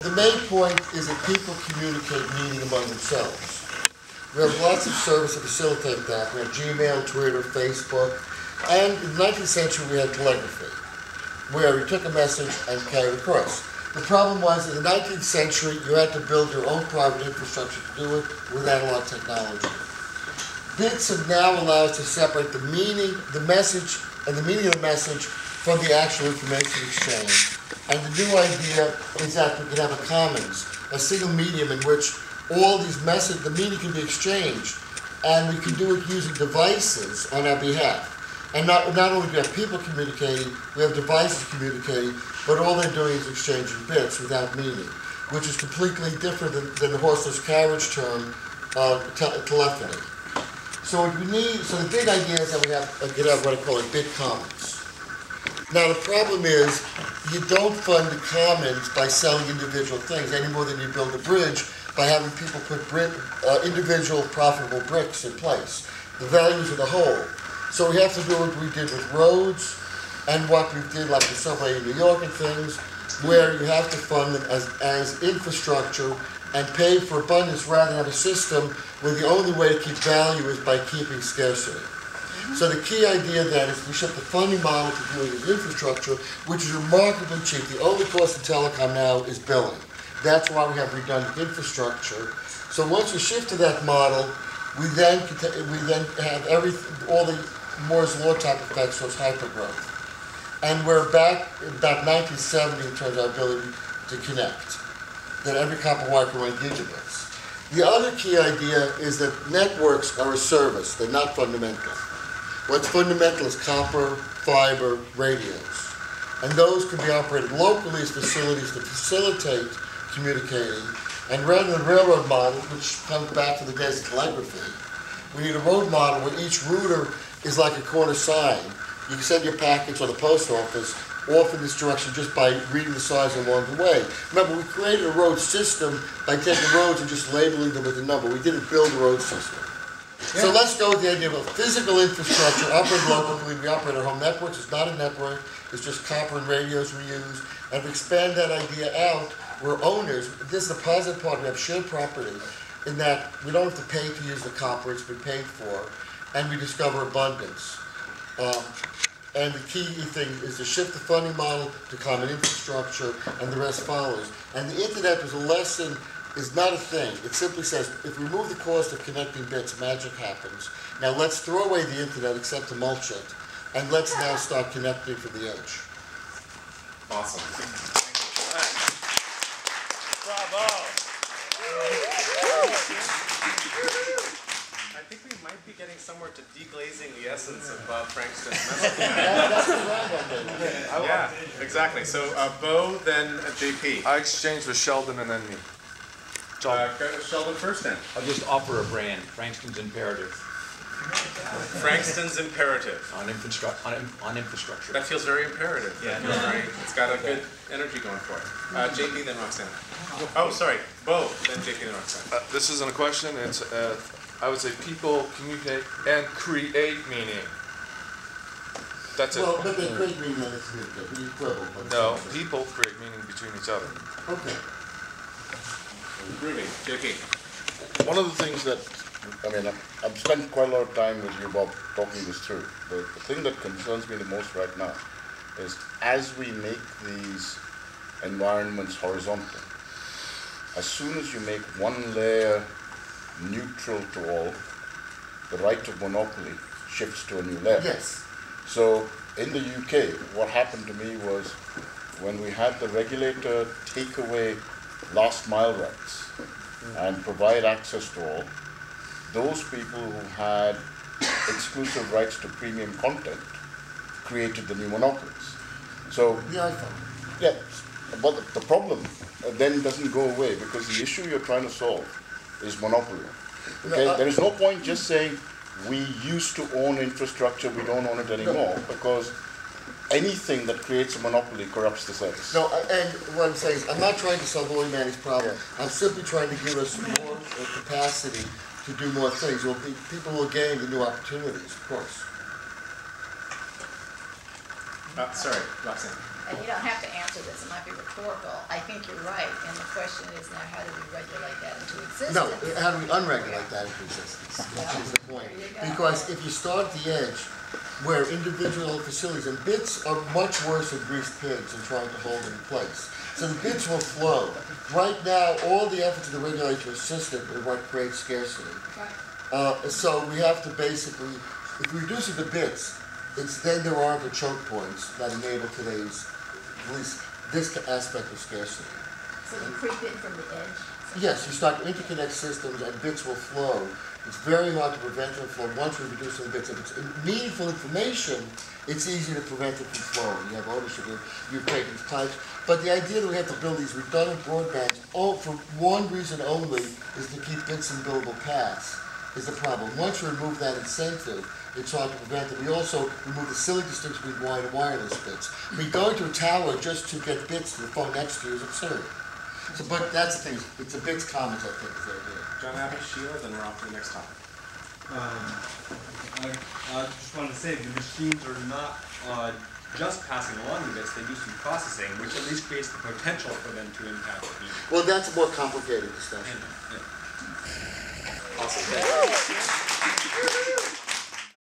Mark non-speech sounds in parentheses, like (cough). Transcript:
The main point is that people communicate meaning among themselves. We have lots of service to facilitate that. We have Gmail, Twitter, Facebook, and in the 19th century we had telegraphy, where you took a message and carried it across. The problem was in the 19th century you had to build your own private infrastructure to do it with analog technology. Bits have now allowed us to separate the meaning, the message, and the meaning of the message from the actual information exchange. And the new idea is that we can have a commons, a single medium in which all these messages, the meaning can be exchanged, and we can do it using devices on our behalf. And not, not only do we have people communicating, we have devices communicating, but all they're doing is exchanging bits without meaning, which is completely different than, than the horseless carriage term, uh, te- telephony. So what we need, so the big idea is that we have, uh, get out what I call a bit commons. Now, the problem is, you don't fund the commons by selling individual things any more than you build a bridge by having people put brick, uh, individual profitable bricks in place. The values of the whole. So we have to do what we did with roads and what we did like the subway in New York and things, where you have to fund them as, as infrastructure and pay for abundance rather than have a system where the only way to keep value is by keeping scarcity. So the key idea then is we shift the funding model to doing as infrastructure, which is remarkably cheap. The only cost in telecom now is billing. That's why we have redundant infrastructure. So once we shift to that model, we then we then have every all the Moore's law type effects, so it's hypergrowth. And we're back about 1970 in terms of our ability to connect. That every copper wire can run gigabits. The other key idea is that networks are a service; they're not fundamental. What's fundamental is copper, fiber, radios. And those can be operated locally as facilities to facilitate communicating. And rather than railroad model, which comes back to the days of telegraphy, we need a road model where each router is like a corner sign. You can send your package on the post office off in this direction just by reading the signs along the way. Remember, we created a road system by taking roads and just labeling them with a number. We didn't build a road system. So let's go with the idea of a physical infrastructure, operate locally, we operate our home networks, it's not a network, it's just copper and radios we use. And we expand that idea out, we're owners, this is the positive part, we have shared property in that we don't have to pay to use the copper, it's been paid for, and we discover abundance. Um, and the key thing is to shift the funding model to common infrastructure, and the rest follows. And the internet was a lesson, is not a thing. It simply says, if we remove the cost of connecting bits, magic happens. Now let's throw away the internet except to mulch it, and let's now start connecting from the edge. Awesome. Bravo. I think we might be getting somewhere to deglazing the essence of uh, Frankston's message. (laughs) That- That's the round one, baby. Yeah, exactly. So uh, Bo, then uh, JP. I exchanged with Sheldon and then me. Uh, Sheldon first then. I'll just offer a brand, Frankston's Imperative, Frankston's Imperative. on infrastructure, on, on infrastructure. That feels very imperative. Yeah. That feels very, it's got a good energy going for it. Uh, JP, then Roxanne. Oh, sorry. Bo, then JP, then Roxanne. Uh, this isn't a question, it's, uh, I would say people communicate and create meaning. That's it. Well, but they create meaning that it's good, we quibble. but it's No, people create meaning between each other. Okay. Groovy. JP. One of the things that, I mean, I've- I've spent quite a lot of time with you, Bob, talking this through. The, the thing that concerns me the most right now is as we make these environments horizontal, as soon as you make one layer neutral to all, the right of monopoly shifts to a new layer. Yes. So in the UK, what happened to me was when we had the regulator take away last mile rights and provide access to all, those people who had exclusive rights to premium content created the new monopolies. So The iPhone. yeah, but the- problem then doesn't go away because the issue you're trying to solve is monopoly. Okay, No, I- there is no point just saying we used to own infrastructure, we don't own it anymore, because anything that creates a monopoly corrupts the service. No, and what I'm saying is, I'm not trying to solve Willie Manning's problem. I'm simply trying to give us more uh, capacity to do more things. Will be, people will gain the new opportunities, of course. Uh, sorry, Roxanne. And you don't have to answer this, it might be rhetorical. I think you're right, and the question is now, how do we regulate that into existence? No, how do we unregulate that into existence, which is the point. Because if you start at the edge, where individual facilities, and bits are much worse than greased pigs in trying to hold it in place. So the bits will flow. Right now, all the efforts of the regulatory system are what creates scarcity. Uh, so we have to basically, if we reduce it to bits, it's then there aren't the choke points that enable today's, at least this aspect of scarcity. So you creep in from the edge? Yes, you start to interconnect systems and bits will flow. It's very hard to prevent them from once we reduce the bits. If it's meaningful information, it's easy to prevent it from flowing. You have ownership, you you create these types. But the idea that we have to build these redundant broadbands, oh, for one reason only, is to keep bits in billable paths, is the problem. Once you remove that incentive, it's hard to prevent it. We also remove the silly distinction between wired and wireless bits. I mean, going to a tower just to get bits to the phone next to you is absurd. So, but that's the thing, it's a bits commons, I think, is the idea. John Abbey, Sheila, then we're off to the next topic. Um, I, I just wanted to say, the machines are not, uh, just passing along the bits, they do some processing, which at least creates the potential for them to impact the meter. Well, that's a more complicated discussion. Yeah. Awesome.